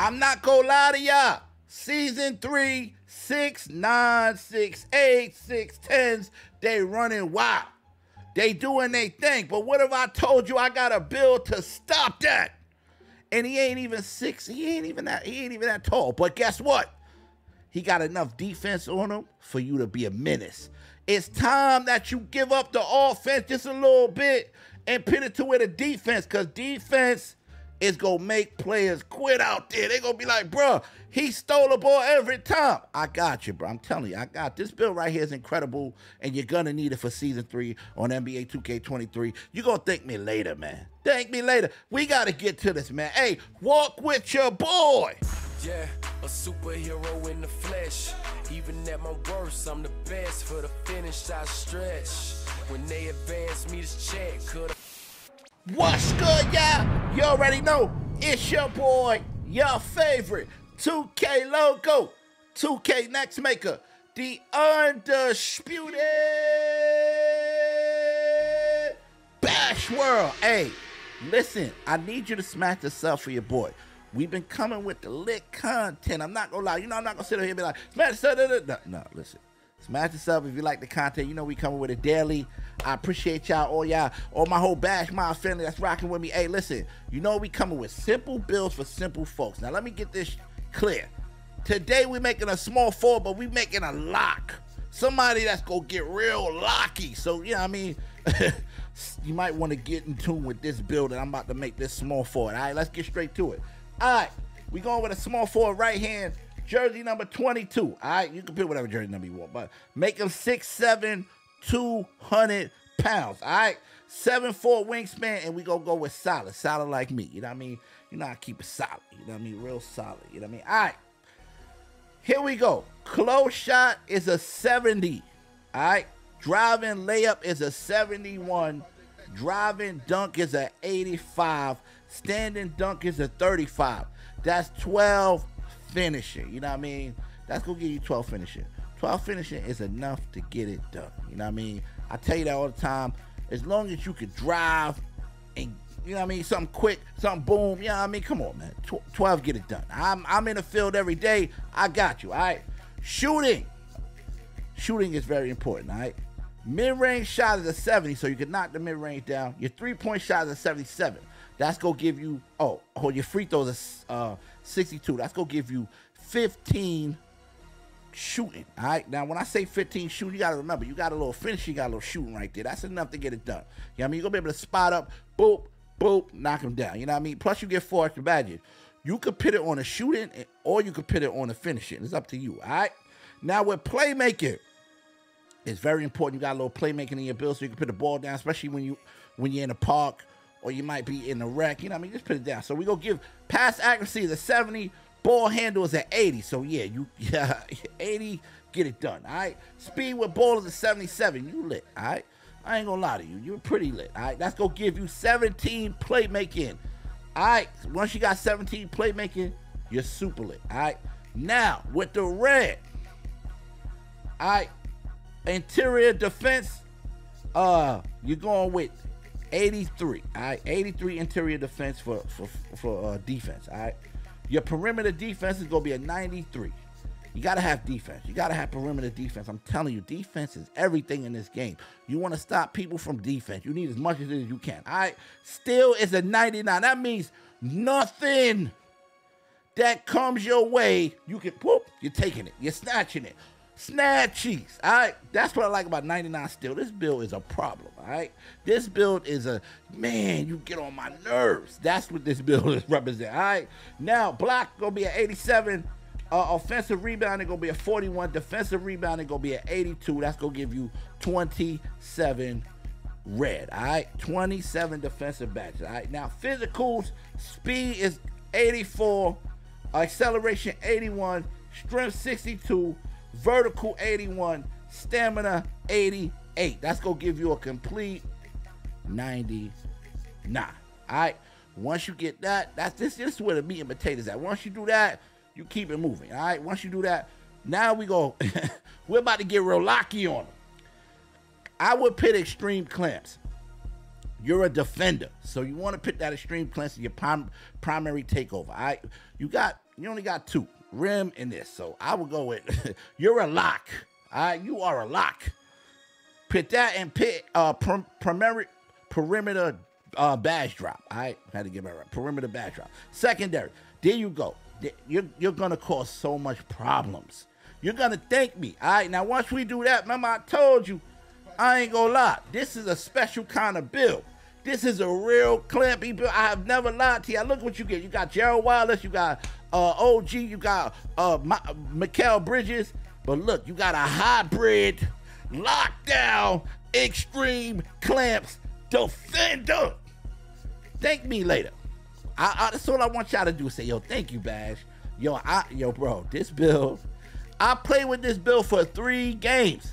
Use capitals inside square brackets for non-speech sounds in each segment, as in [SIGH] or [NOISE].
I'm not gonna lie to y'all. Season three, six, nine, six, eight, six, tens, they running wild. They doing they thing. But what if I told you I got a bill to stop that? And he ain't even six, he ain't even that, he ain't even that tall. But guess what? He got enough defense on him for you to be a menace. It's time that you give up the offense just a little bit and put it to where the defense, because defense is gonna make players quit out there. They're gonna be like, bro, he stole the ball every time. I got you, bro. I'm telling you, I got this bill right here is incredible, and you're gonna need it for season three on NBA 2K23. You're gonna thank me later, man. Thank me later. We gotta get to this, man. Hey, walk with your boy. Yeah, a superhero in the flesh. Even at my worst, I'm the best for the finish. I stretch. When they advance me this check, could What's good, y'all? You already know it's your boy, your favorite 2K logo, 2K Next Maker, the undisputed Bash World. Hey, listen, I need you to smash the sub for your boy. We've been coming with the lit content. I'm not gonna lie. You know, I'm not gonna sit here and be like, smash. No, no, listen. Smash this up if you like the content. You know we coming with it daily. I appreciate y'all, all y'all, all my whole Bash my family that's rocking with me. Hey, listen, you know we coming with simple bills for simple folks. Now let me get this clear. Today we making a small four, but we making a lock. Somebody that's gonna get real locky. So you know I mean. [LAUGHS] you might want to get in tune with this build that I'm about to make this small forward. All right, let's get straight to it. All right, we going with a small forward right hand jersey number 22. All right, you can pick whatever jersey number you want, but make him 6'7, 200 pounds. All right, 7'4 wingspan, and we gonna go with solid, solid like me. You know what I mean? You know, I keep it solid. You know what I mean? Real solid. You know what I mean? All right, here we go. Close shot is a 70. All right, driving layup is a 71. Driving dunk is a 85. Standing dunk is a 35. That's 12 finishing. You know what I mean? That's gonna give you 12 finishing. 12 finishing is enough to get it done. You know what I mean? I tell you that all the time. As long as you can drive and you know what I mean, something quick, something boom. You know what I mean? Come on, man. 12 get it done. I'm I'm in the field every day. I got you. All right. Shooting. Shooting is very important. All right. Mid-range shot is a 70, so you can knock the mid-range down. Your three-point shot is a 77. That's gonna give you oh, oh your free throws is uh 62. That's gonna give you 15 shooting. All right. Now, when I say 15 shooting, you gotta remember you got a little finish, you got a little shooting right there. That's enough to get it done. You know what I mean? You're gonna be able to spot up, boop, boop, knock them down. You know what I mean? Plus, you get four extra badges. You could put it on a shooting, or you could put it on a finishing. It's up to you. All right. Now with playmaking, it's very important. You got a little playmaking in your build, so you can put the ball down, especially when you when you're in a park or you might be in the Rec. You know what I mean? Just put it down. So we go give pass accuracy a 70, ball handle is at 80. So yeah, you [LAUGHS] yeah, 80, get it done. All right. Speed with ball is a 77. You lit. All right. I ain't gonna lie to you. You're pretty lit. All right. That's gonna give you 17 playmaking. All right. Once you got 17 playmaking, you're super lit. All right. Now with the red. All right. Interior defense. Uh, you're going with 83. All right, 83 interior defense for for for uh, defense. All right, your perimeter defense is gonna be a 93. You gotta have defense. You gotta have perimeter defense. I'm telling you, defense is everything in this game. You want to stop people from defense. You need as much as you can. All right, steal is a 99. That means nothing that comes your way, you can whoop, you're taking it, you're snatching it. Snatchies. All right. That's what I like about 99 steal. This build is a problem. All right. This build is a, man, you get on my nerves. That's what this [LAUGHS] build is represent. All right. Now, block to be an 87. Uh, offensive rebounding going to be a 41. Defensive rebound, going to be an 82. That's to give you 27 red. All right. 27 defensive badges. All right. Now, physicals, speed is 84. Acceleration 81. Strength 62 vertical 81, stamina 88. That's going to give you a complete 99. All right. Once you get that, that's this, this is where the meat and potatoes at. Once you do that, you keep it moving. All right. Once you do that, now we go. [LAUGHS] we're about to get real locky on them. I would pit extreme clamps. You're a defender, so you want to pick that extreme clamps in your prim- primary takeover. I, you got, you only got two, rim and this. So I would go with, [LAUGHS] you're a lock. All right, you are a lock. Put that and pit uh prim- primary perimeter uh badge drop. All right, had to get it right. Perimeter badge drop. Secondary. There you go. You're you're gonna cause so much problems. You're gonna thank me. All right. Now once we do that, remember I told you, I ain't gonna lie. This is a special kind of bill. This is a real clampy bill. I have never lied to you. Look what you get. You got Gerald Wallace. You got uh, OG. You got uh, Ma- Mikal Bridges. But look, you got a hybrid, lockdown, extreme clamps defender. Thank me later. I, I, that's all I want y'all to do. Say, yo, thank you, Bash. Yo, I, yo, bro, this bill. I played with this bill for three games,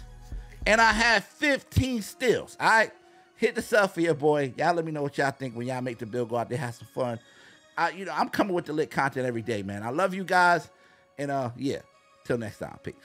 and I had 15 steals. Right, hit the sub for your boy. Y'all let me know what y'all think when y'all make the bill. Go out there, have some fun. I, you know, I'm coming with the lit content every day, man. I love you guys, and uh, yeah. Till next time, peace.